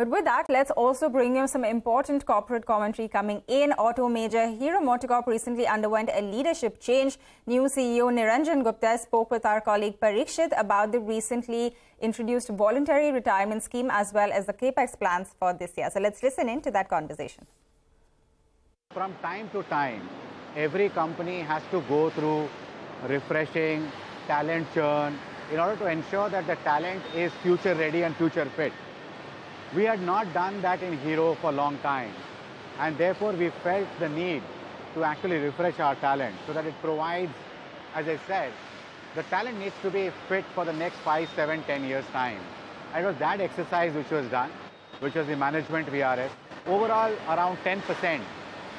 But with that, let's also bring you some important corporate commentary coming in. Auto major Hero MotoCorp recently underwent a leadership change. New CEO Niranjan Gupta spoke with our colleague Parikshit about the recently introduced voluntary retirement scheme as well as the capex plans for this year. So let's listen in to that conversation. From time to time, every company has to go through refreshing, talent churn in order to ensure that the talent is future ready and future fit. We had not done that in Hero for a long time. And therefore, we felt the need to actually refresh our talent so that it provides, as I said, the talent needs to be fit for the next five, seven, ten years' time. And it was that exercise which was done, which was the management VRS. Overall, around 10%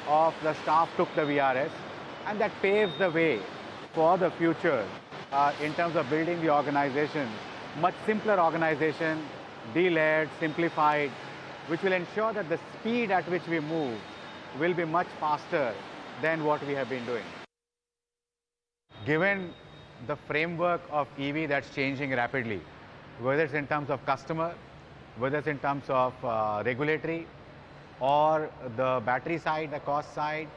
of the staff took the VRS, and that paves the way for the future uh, in terms of building the organization, much simpler organization, delayered, simplified, which will ensure that the speed at which we move will be much faster than what we have been doing. Given the framework of EV that's changing rapidly, whether it's in terms of customer, whether it's in terms of uh, regulatory, or the battery side, the cost side,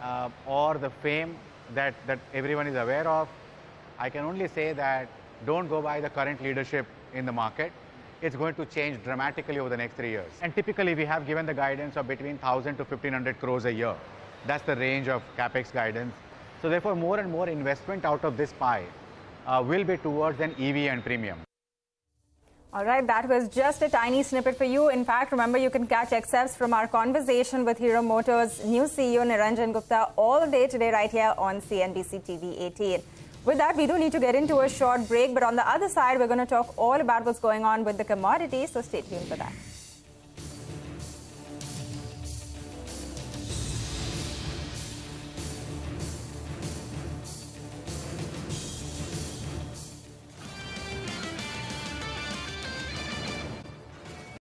uh, or the FAME that, that everyone is aware of, I can only say that don't go by the current leadership in the market it's going to change dramatically over the next three years. And typically, we have given the guidance of between 1,000 to 1,500 crores a year. That's the range of capex guidance. So therefore, more and more investment out of this pie uh, will be towards an EV and premium. All right, that was just a tiny snippet for you. In fact, remember you can catch excerpts from our conversation with Hero Motors new CEO Niranjan Gupta all day today right here on CNBC TV 18. With that, we do need to get into a short break. But on the other side, we're going to talk all about what's going on with the commodities. So stay tuned for that.